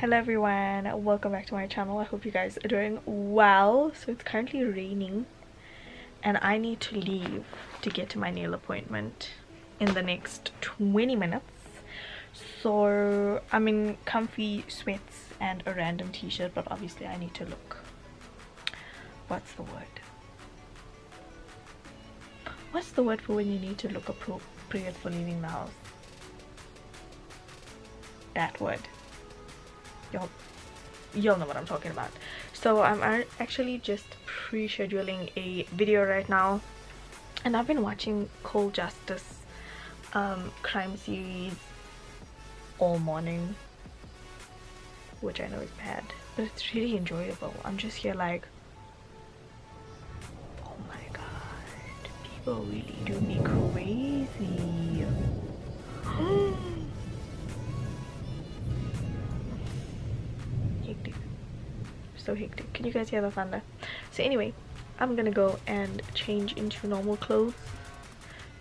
hello everyone. Welcome back to my channel. I hope you guys are doing well. So it's currently raining and i need to leave to get to my nail appointment in the next 20 minutes. So i'm in comfy sweats and a random t-shirt but obviously i need to look. What's the word? What's the word for when you need to look appropriate for leaving the house that word y'all you'll know what i'm talking about. So i'm actually just pre-scheduling a video right now and i've been watching cold justice um, crime series all morning which i know is bad but it's really enjoyable. I'm just here like oh my god people really do me crazy so hectic. Can you guys hear the thunder? So anyway i'm gonna go and change into normal clothes.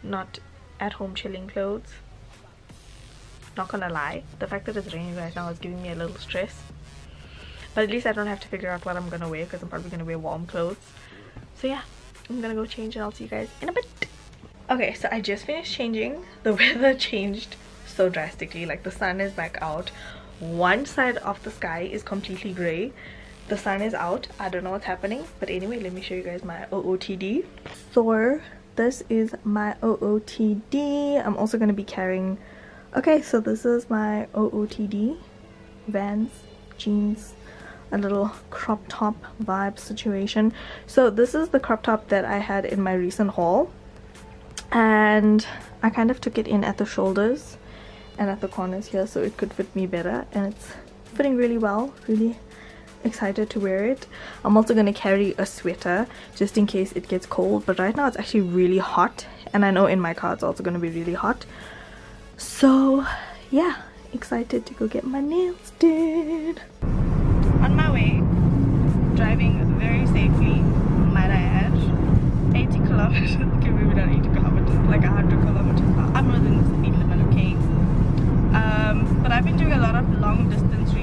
Not at home chilling clothes. Not gonna lie the fact that it's raining right now is giving me a little stress. But at least i don't have to figure out what i'm gonna wear because i'm probably gonna wear warm clothes. So yeah i'm gonna go change and i'll see you guys in a bit. Okay so i just finished changing. The weather changed so drastically like the sun is back out. One side of the sky is completely gray the sun is out. I don't know what's happening but anyway let me show you guys my ootd so this is my ootd i'm also going to be carrying okay so this is my ootd vans jeans a little crop top vibe situation. So this is the crop top that i had in my recent haul. And i kind of took it in at the shoulders and at the corners here so it could fit me better. And it's fitting really well really excited to wear it. I'm also going to carry a sweater just in case it gets cold but right now it's actually really hot and i know in my car it's also going to be really hot. So yeah excited to go get my nails done on my way driving very safely might i add 80 kilometers okay maybe not 80 kilometers like 100 kilometers i'm within the speed limit okay? Um, but i've been doing a lot of long distance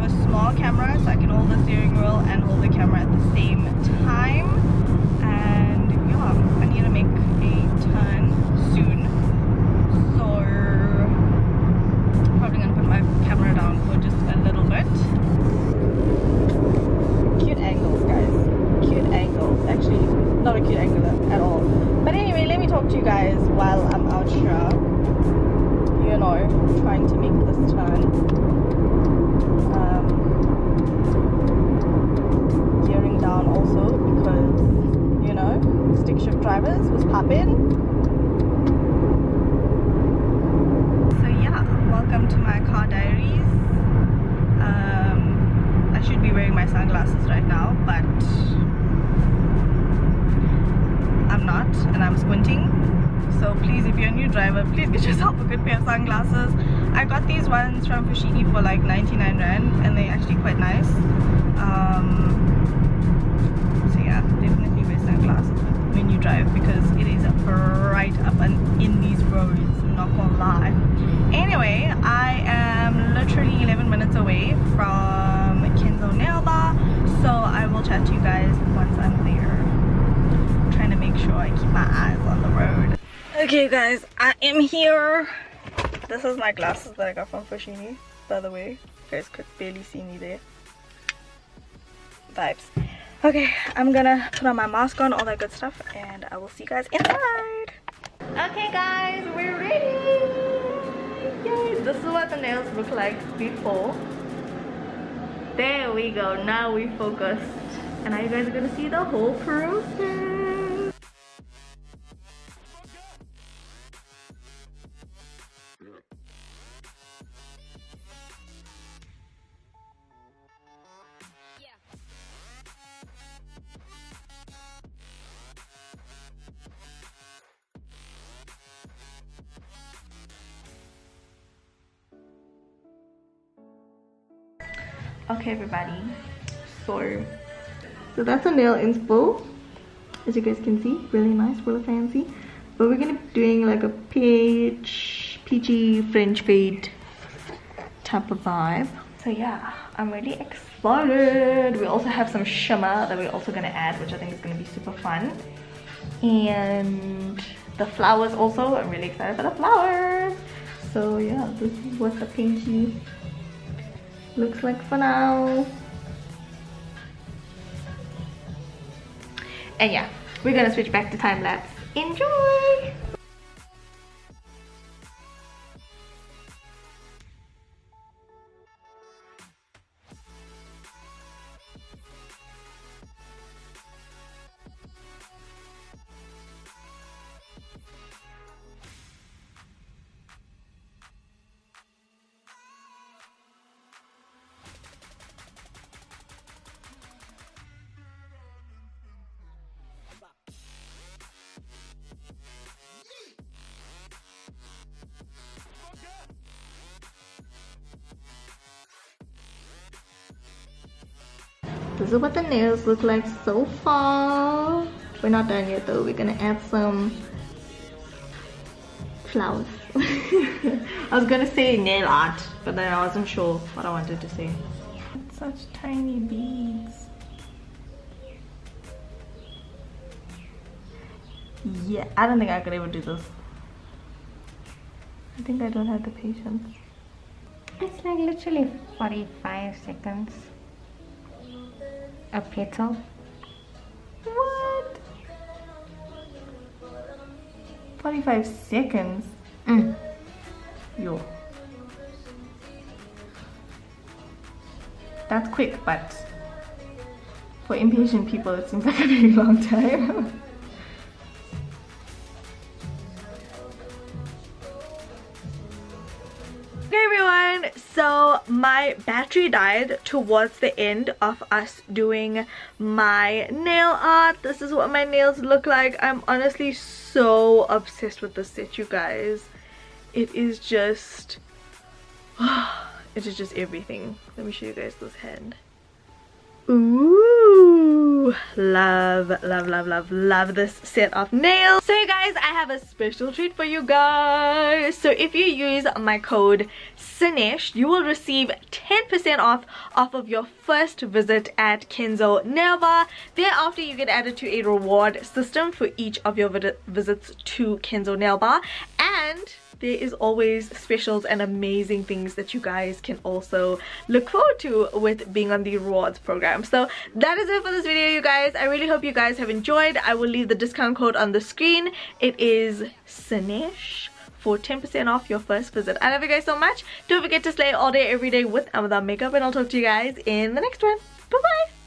have a small camera so I can hold the steering wheel and hold the camera at the same time. And yeah, I need to make a turn soon. So probably gonna put my camera down for just a little bit. Cute angles guys. Cute angles actually not a cute angle at all. But anyway let me talk to you guys while i'm out here you know trying to make this turn um, gearing down also because you know stick drivers was popping. So yeah welcome to my car diaries. Um, I should be wearing my sunglasses right now but I'm not and I'm squinting. So please if you're a new driver please get yourself a good pair of sunglasses. I got these ones from Foschini for like 99 rand and they're actually quite nice. Um, roads not gonna lie. Anyway I am literally 11 minutes away from Kenzo Nail Bar so I will chat to you guys once I'm there. Trying to make sure I keep my eyes on the road. Okay guys I am here. This is my glasses that I got from Foschini by the way. You guys could barely see me there. Vibes. Okay I'm gonna put on my mask on all that good stuff and I will see you guys inside. Okay guys! This is what the nails look like before. There we go. Now we focused. And now you guys are gonna see the whole process. Okay everybody. So so that's a nail in inspo. As you guys can see really nice really fancy. But we're gonna be doing like a peach peachy french fade type of vibe. So yeah i'm really excited. We also have some shimmer that we're also gonna add which i think is gonna be super fun. And the flowers also. I'm really excited for the flowers. So yeah this is what the pinky looks like for now. And yeah we're gonna switch back to time lapse. Enjoy this is what the nails look like so far. We're not done yet though. We're gonna add some flowers. I was gonna say nail art but then I wasn't sure what I wanted to say. Such tiny beads. Yeah I don't think I could ever do this. I think I don't have the patience. It's like literally 45 seconds a petal. What? 45 seconds? Mm. Yo. That's quick, but for impatient people, it seems like a very long time. So my battery died towards the end of us doing my nail art. This is what my nails look like. I'm honestly so obsessed with this set you guys. It is just it is just everything. Let me show you guys this hand Ooh, love, love, love, love, love this set of nails. So guys, I have a special treat for you guys. So if you use my code Sanesh, you will receive 10% off off of your first visit at Kenzo Nail Bar. Thereafter, you get added to a reward system for each of your visits to Kenzo Nail Bar. And there is always specials and amazing things that you guys can also look forward to with being on the rewards program so that is it for this video you guys i really hope you guys have enjoyed i will leave the discount code on the screen it is Sanesh for 10% off your first visit. I love you guys so much. Don't forget to slay all day, every day with and without makeup. And I'll talk to you guys in the next one. Bye-bye.